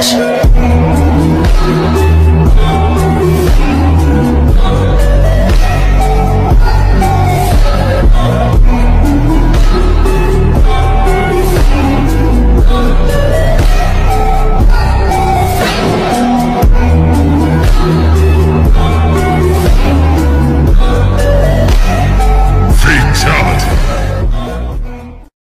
Gracias.